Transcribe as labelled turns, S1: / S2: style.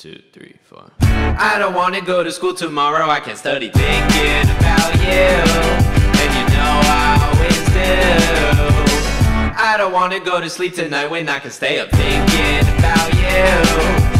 S1: two, three, four. I don't wanna go to school tomorrow, I can't study thinking about you. And you know I always do. I don't wanna go to sleep tonight when I can stay up thinking about you.